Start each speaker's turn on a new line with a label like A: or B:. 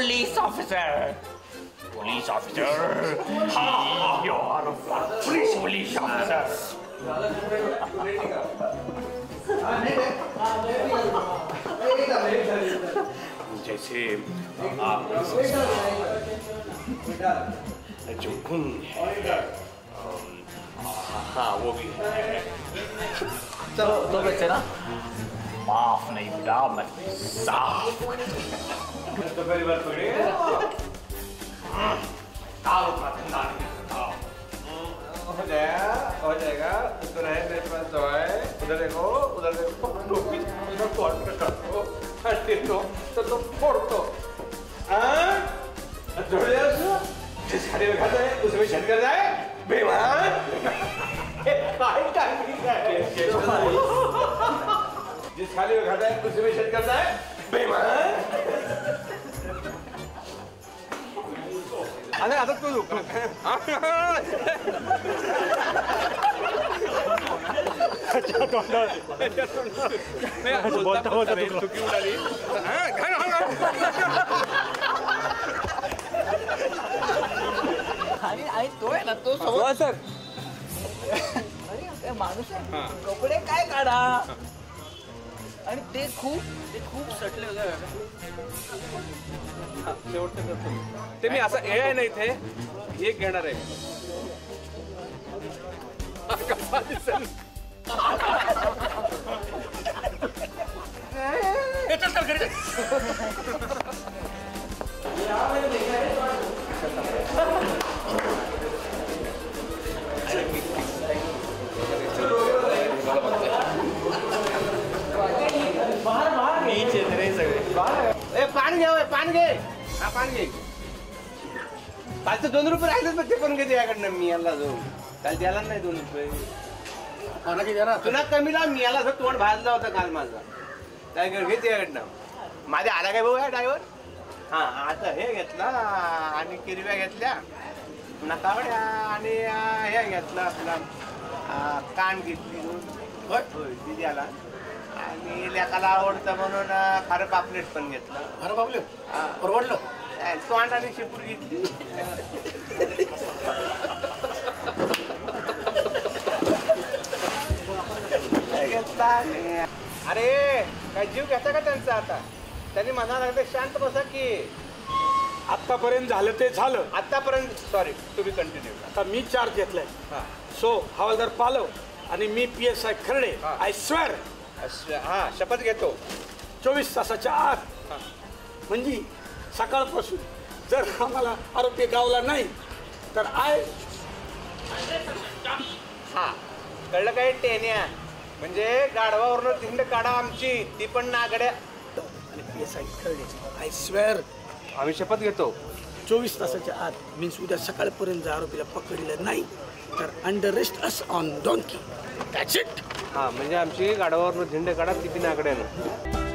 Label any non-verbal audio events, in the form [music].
A: police officer. Police officer. You are a police police officer. जैसे आप जो गुण है हाँ वो भी है
B: तो तो बच्चे ना
A: माफ़ नहीं बेटा मैं साफ़।
C: तो पहली बार पकड़े
A: कालो का धंधा नहीं
C: हो जाएगा हो जाएगा। उधर है मेरे पास दवाई उधर देखो उधर देखो। टोपी उधर कॉर्ड में कर दो हटे तो तो तुम फोड़ दो। हाँ? जोड़ जाओ जिस खाने में खाता है उसमें छट कर जाए। बेमान काय काय जिस खाने में खाता है उसमें छट कर जाए बेमान अरे आता तू बोलता बोलता चुकी उडाली
B: आणि आणि तो आहे ना तो समोर
C: सर
B: अरे काय माणूस आहे कपडे काय काढा आणि ते खूप ते खूप सटले होते.
C: शेवटचं करतो ते मी असं ए आहे ना इथे एक घेणार आहे. [laughs] [laughs] ए पाणी घ्या पाणी घे. हा पाणी घे. कालचं दोन रुपये राहिलेच मग ते पण घे याकडनं मी याला जाऊ. काल द्यायला नाही दोन रुपये. तुला कमी लाव मी याला तोंड भाजला होता काल माझा. काय कर घे त्याकडनं माझ्या आला काय भाऊ आहे ड्रायव्हर हा आता हे घेतला आणि किरव्या घेतल्या. नकावड्या आणि हे घेतलं आपला. कान घेतली. होय होय ती द्याला आणि लेकाला आवडतं म्हणून खारं पापलेट पण घेतलं.
B: अरे बाबले
C: हा.
B: परवडलं?
C: तोंड आणि शिपूर घेतली. काय घेतला आणि- अरे काय जीव घेता का त्यांचा आता? त्यांनी म्हणा लागते शांत बसा की.
D: आतापर्यंत झालं ते झालं.
C: आतापर्यंत सॉरी तुम्ही कंटिन्यू
D: आता मी चार्ज घेतलाय.
C: हा.
D: सो हवालदार पालव आणि मी पी एस आय खर्डे.
C: हा.
D: आय स्वेअर
C: हा शपथ घेतो.
D: चोवीस तासाच्या आत. म्हणजे सकाळपासून जर आम्हाला आरोग्य गावला नाही तर आय
C: हा. कळलं काय टेन्या? म्हणजे गाढवावरनं धिंड काढा आमची ती पण नागड्या
D: आय स्वेअर
C: आम्ही शपथ घेतो.
D: चोवीस तासाच्या आत मीन्स उद्या सकाळपर्यंत जर आरोपीला पकडलं नाही तर under arrest us on donkey that's it
C: हा म्हणजे आमची गाढवावरनं झेंडे काढा ती बी नागड्यानं.